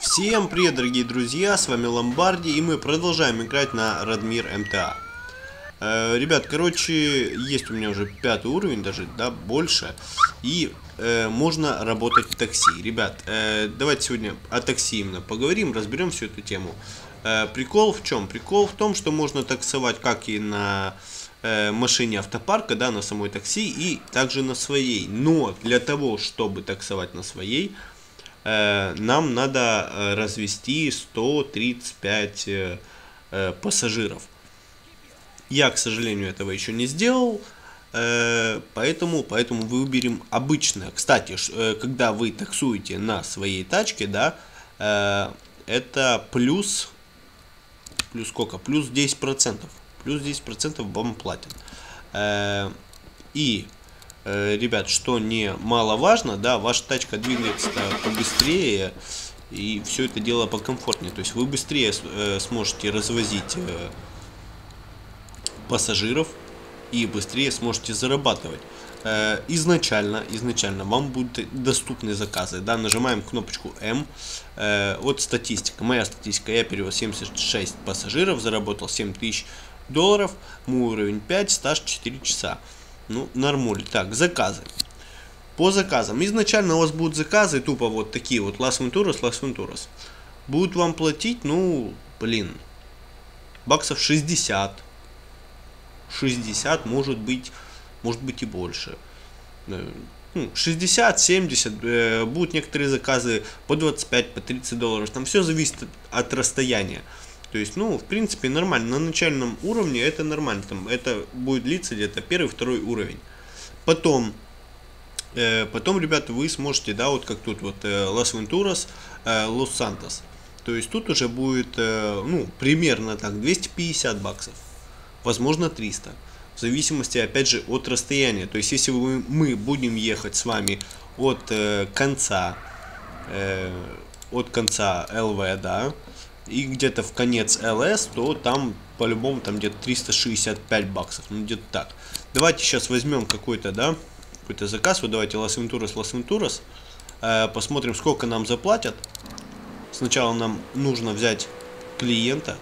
Всем привет, дорогие друзья, с вами Ломбарди, и мы продолжаем играть на Радмир МТА. Э, ребят, короче, есть у меня уже пятый уровень, даже, да, больше, и э, можно работать в такси. Ребят, э, давайте сегодня о такси именно поговорим, разберем всю эту тему. Э, прикол в чем? Прикол в том, что можно таксовать как и на э, машине автопарка, да, на самой такси, и также на своей. Но для того, чтобы таксовать на своей, нам надо э, развести 135 э, пассажиров. Я, к сожалению, этого еще не сделал, поэтому, поэтому выберем обычное. Кстати, когда вы таксуете на своей тачке, да, это плюс, плюс сколько? Плюс 10%. Плюс 10% вам платят. И Э, ребят, что немаловажно, да, ваша тачка двигается побыстрее, и все это дело покомфортнее. То есть вы быстрее э, сможете развозить э, пассажиров и быстрее сможете зарабатывать. изначально, изначально вам будут доступны заказы. Да, нажимаем кнопочку М. вот статистика. Моя статистика. Я перевез 76 пассажиров, заработал 7000 долларов. Мой уровень 5, стаж 4 часа. Ну, нормуль. Так, заказы. По заказам. Изначально у вас будут заказы, тупо вот такие вот. Лас Вентурас, Лас Вентурас. Будут вам платить, ну, блин, баксов 60. 60, может быть, может быть и больше. 60, э, 70, ну, э, будут некоторые заказы по 25, по 30 долларов. Там все зависит от расстояния. То есть, ну, в принципе, нормально. На начальном уровне это нормально. Там, это будет длиться где-то первый, второй уровень. Потом, э, потом, ребята, вы сможете, да, вот как тут вот Лас Вентурас, Лос Сантос. То есть тут уже будет, э, ну, примерно так, 250 баксов. Возможно, 300. В зависимости, опять же, от расстояния. То есть, если вы, мы будем ехать с вами от э, конца, э, от конца ЛВ, да, и где-то в конец ЛС, то там по-любому там где-то 365 баксов, ну где-то так. Давайте сейчас возьмем какой-то, да, какой-то заказ, вот давайте Лас Вентурас, Лас Вентурас, э, посмотрим, сколько нам заплатят. Сначала нам нужно взять клиента,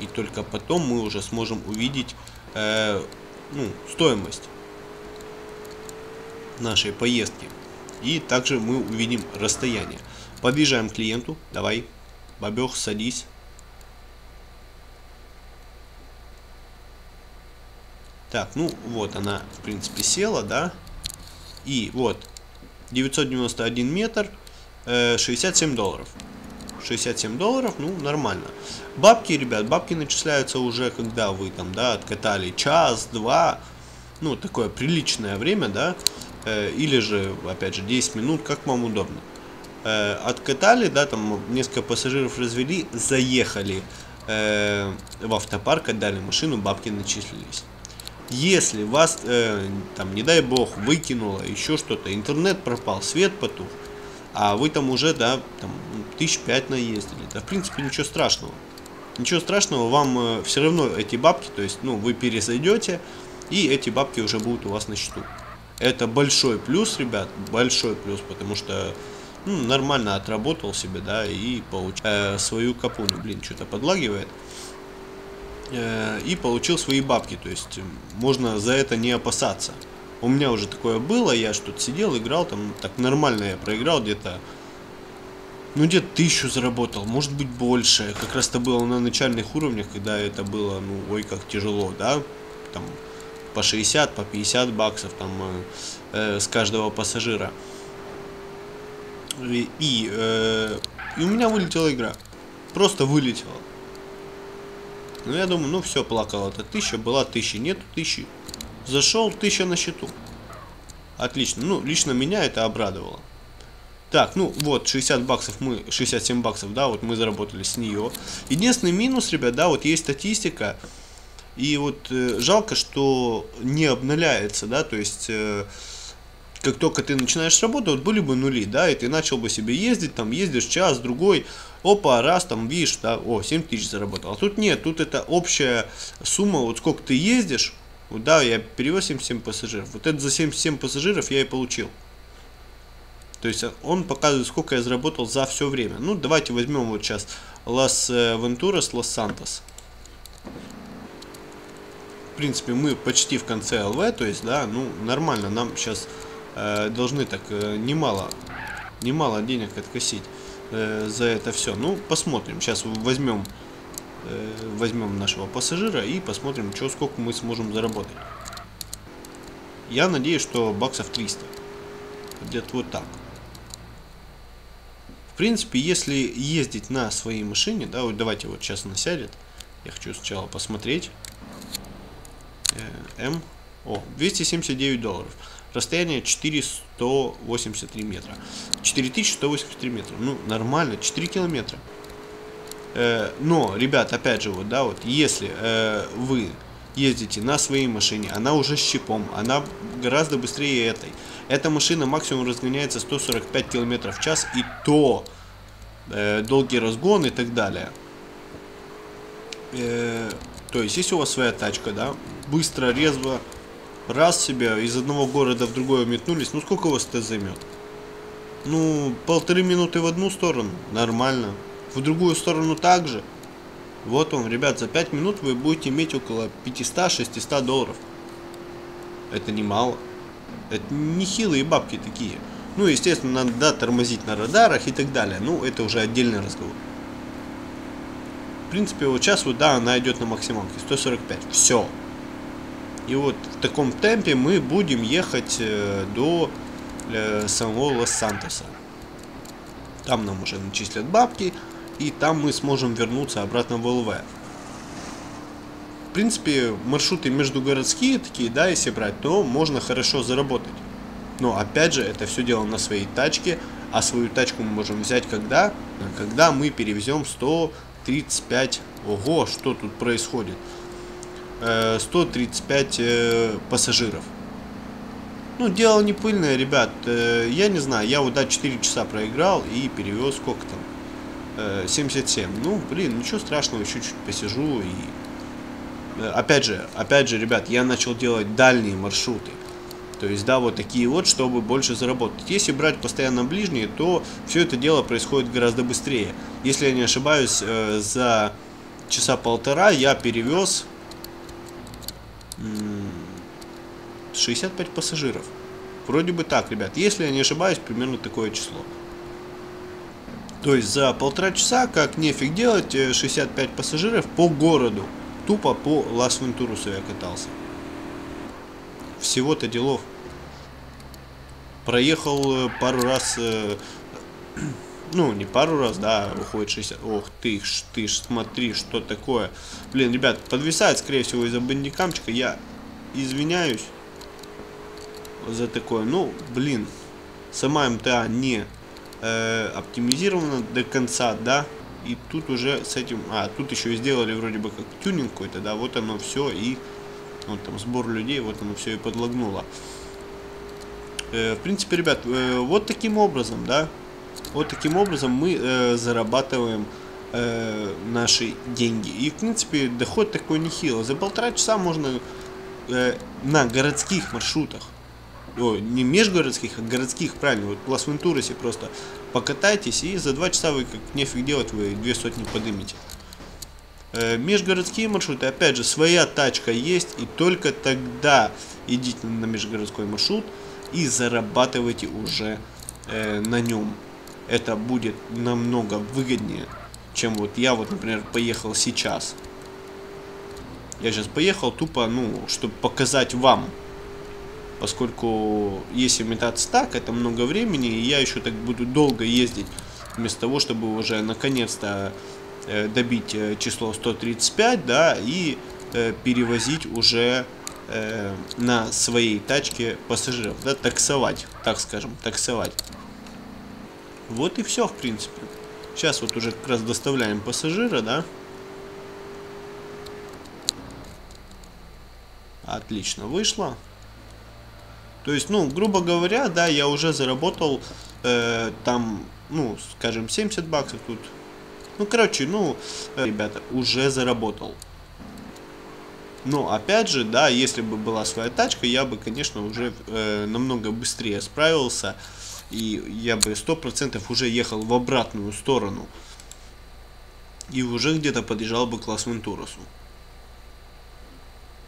и только потом мы уже сможем увидеть э, ну, стоимость нашей поездки. И также мы увидим расстояние. Подъезжаем к клиенту, давай. Бобер, садись. Так, ну вот она, в принципе, села, да. И вот, 991 метр, э, 67 долларов. 67 долларов, ну, нормально. Бабки, ребят, бабки начисляются уже, когда вы там, да, откатали час, два, ну, такое приличное время, да, э, или же, опять же, 10 минут, как вам удобно э, откатали, да, там несколько пассажиров развели, заехали э, в автопарк, отдали машину, бабки начислились. Если вас, э, там, не дай бог, выкинуло еще что-то, интернет пропал, свет потух, а вы там уже, да, там, тысяч пять наездили, да, в принципе, ничего страшного. Ничего страшного, вам э, все равно эти бабки, то есть, ну, вы перезайдете, и эти бабки уже будут у вас на счету. Это большой плюс, ребят, большой плюс, потому что ну, нормально отработал себе, да, и получил э, свою капуну. Блин, что-то подлагивает. Э, и получил свои бабки, то есть можно за это не опасаться. У меня уже такое было, я что-то сидел, играл, там так нормально я проиграл где-то, ну где-то тысячу заработал, может быть больше. Как раз это было на начальных уровнях, когда это было, ну ой как тяжело, да, там по 60, по 50 баксов там э, с каждого пассажира. И, э, и у меня вылетела игра. Просто вылетела. Ну, я думаю, ну все, плакала это тысяча, была тысяча, нету тысячи. Зашел, тысяча на счету. Отлично. Ну, лично меня это обрадовало. Так, ну вот, 60 баксов мы, 67 баксов, да, вот мы заработали с нее. Единственный минус, ребят, да, вот есть статистика. И вот э, жалко, что не обновляется, да, то есть... Э, как только ты начинаешь работать, вот были бы нули, да, и ты начал бы себе ездить, там, ездишь час, другой, опа, раз, там, видишь, да, о, 7 тысяч заработал. А тут нет, тут это общая сумма, вот сколько ты ездишь, вот, да, я перевез 77 пассажиров, вот это за 77 пассажиров я и получил. То есть он показывает, сколько я заработал за все время. Ну, давайте возьмем вот сейчас Лас Вентурас, Лос Сантос. В принципе, мы почти в конце ЛВ, то есть, да, ну, нормально. Нам сейчас э, должны так э, немало, немало денег откосить э, за это все. Ну, посмотрим. Сейчас возьмем, э, возьмем нашего пассажира и посмотрим, что, сколько мы сможем заработать. Я надеюсь, что баксов 300. Где-то вот так. В принципе, если ездить на своей машине, да, вот давайте вот сейчас она сядет. Я хочу сначала посмотреть. Э, М. О, 279 долларов. Расстояние 4183 метра. 4183 метра. Ну, нормально, 4 километра. Э, но, ребят, опять же, вот, да, вот, если э, вы ездите на своей машине, она уже с чипом, она гораздо быстрее этой. Эта машина максимум разгоняется 145 км в час, и то э, долгий разгон и так далее. Э, то есть, если у вас своя тачка, да, быстро, резво, раз себя из одного города в другой метнулись, ну сколько вас это займет? Ну, полторы минуты в одну сторону, нормально. В другую сторону также. Вот вам, ребят, за 5 минут вы будете иметь около 500-600 долларов. Это немало. Это нехилые бабки такие. Ну, естественно, надо да, тормозить на радарах и так далее. Ну, это уже отдельный разговор. В принципе, вот сейчас вот, да, она идет на максималке. 145. Все. И вот в таком темпе мы будем ехать э, до э, самого Лос-Сантоса. Там нам уже начислят бабки и там мы сможем вернуться обратно в ЛВ. В принципе, маршруты междугородские такие, да, если брать, то можно хорошо заработать. Но опять же, это все делаем на своей тачке, а свою тачку мы можем взять когда? Когда мы перевезем 135, ого, что тут происходит? 135 э, э, пассажиров. Ну, дело не пыльное, ребят. Э, я не знаю, я вот да, 4 часа проиграл и перевез сколько там? 77. Ну, блин, ничего страшного, еще чуть посижу и... Опять же, опять же, ребят, я начал делать дальние маршруты. То есть, да, вот такие вот, чтобы больше заработать. Если брать постоянно ближние, то все это дело происходит гораздо быстрее. Если я не ошибаюсь, за часа полтора я перевез 65 пассажиров. Вроде бы так, ребят. Если я не ошибаюсь, примерно такое число. То есть за полтора часа, как нефиг делать, 65 э, пассажиров по городу. Тупо по Лас-Вентурусу я катался. Всего-то делов. Проехал э, пару раз... Э, ну, не пару раз, да, уходит 60... Ох ты, ты ж, смотри, что такое. Блин, ребят, подвисает, скорее всего, из-за бандикамчика. Я извиняюсь за такое. Ну, блин, сама MTA не э, оптимизировано до конца, да, и тут уже с этим, а, тут еще и сделали вроде бы как тюнинг какой-то, да, вот оно все, и вот там сбор людей, вот оно все и подлагнуло. Э, в принципе, ребят, э, вот таким образом, да, вот таким образом мы э, зарабатываем э, наши деньги. И, в принципе, доход такой нехилый. За полтора часа можно э, на городских маршрутах о, не межгородских, а городских, правильно, вот в Лас-Вентурасе просто покатайтесь, и за два часа вы как нефиг делать, вы две сотни подымете. Э, межгородские маршруты, опять же, своя тачка есть, и только тогда идите на межгородской маршрут и зарабатывайте уже э, на нем. Это будет намного выгоднее, чем вот я вот, например, поехал сейчас. Я сейчас поехал тупо, ну, чтобы показать вам, поскольку если метаться так, это много времени, и я еще так буду долго ездить, вместо того, чтобы уже наконец-то э, добить э, число 135, да, и э, перевозить уже на своей тачке пассажиров, да, таксовать, так скажем, таксовать. Вот и все, в принципе. Сейчас вот уже как раз доставляем пассажира, да. Отлично вышло. То есть, ну, грубо говоря, да, я уже заработал э, там, ну, скажем, 70 баксов тут. Ну, короче, ну, э, ребята, уже заработал. Но, опять же, да, если бы была своя тачка, я бы, конечно, уже э, намного быстрее справился и я бы сто процентов уже ехал в обратную сторону и уже где-то подъезжал бы к Лас-Вентурасу.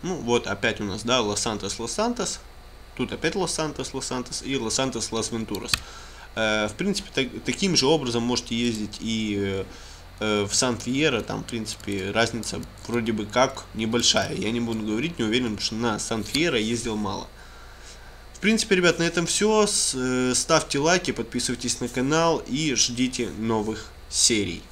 Ну вот опять у нас, да, Лос-Сантос, Лос-Сантос. Тут опять Лос-Сантос, Лос-Сантос и Лос-Сантос, Лас-Вентурас. Э, в принципе, так, таким же образом можете ездить и э, в Сан-Фьеро. Там, в принципе, разница вроде бы как небольшая. Я не буду говорить, не уверен, потому что на Сан-Фьеро ездил мало. Принципе, ребят, на этом все. Э, ставьте лайки, подписывайтесь на канал и ждите новых серий.